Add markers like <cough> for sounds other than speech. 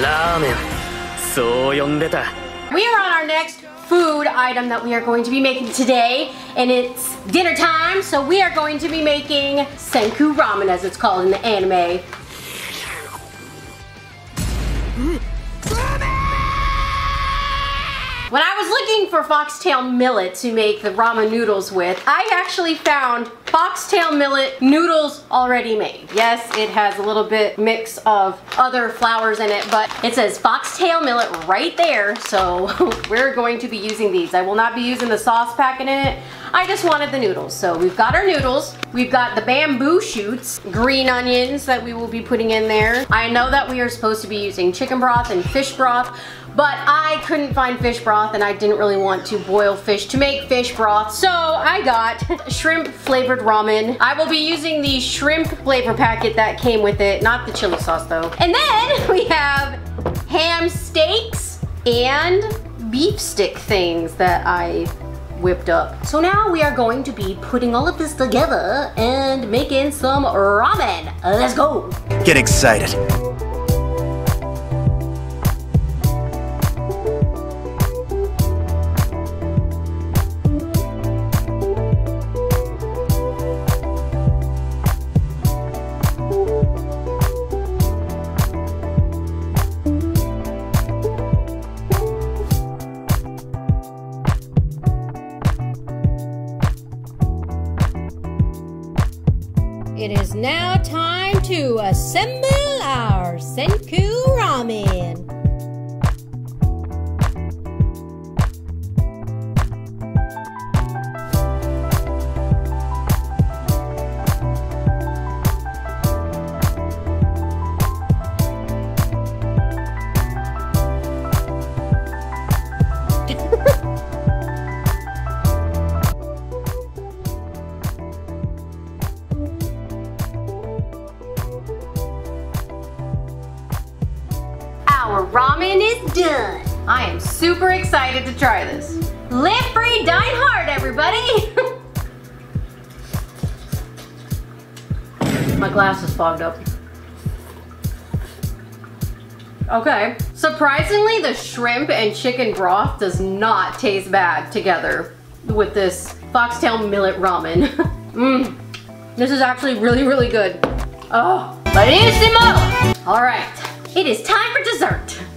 ラーメンそう呼んでた We are on our next food item that we are going to be making today and it's dinner time so we are going to be making senku ramen as it's called in the anime. When I was looking for foxtail millet to make the ramen noodles with, I actually found foxtail millet noodles already made. Yes, it has a little bit mix of other flours in it, but it says foxtail millet right there, so <laughs> we're going to be using these. I will not be using the sauce packet in it. I just wanted the noodles. So we've got our noodles, we've got the bamboo shoots, green onions that we will be putting in there. I know that we are supposed to be using chicken broth and fish broth, but I couldn't find fish broth and I didn't really want to boil fish to make fish broth. So I got <laughs> shrimp flavored ramen. I will be using the shrimp flavor packet that came with it, not the chili sauce though. And then <laughs> we have ham steaks and beef stick things that I whipped up. So now we are going to be putting all of this together and making some ramen. Let's go. Get excited. It is now time to assemble our Senku ramen. Our ramen is done. I am super excited to try this. Live free, dine hard, everybody. <laughs> My glass is fogged up. Okay. Surprisingly, the shrimp and chicken broth does not taste bad together with this foxtail millet ramen. Mmm. <laughs> This is actually really, really good. Oh, buonissimo! All right, it is time for dessert.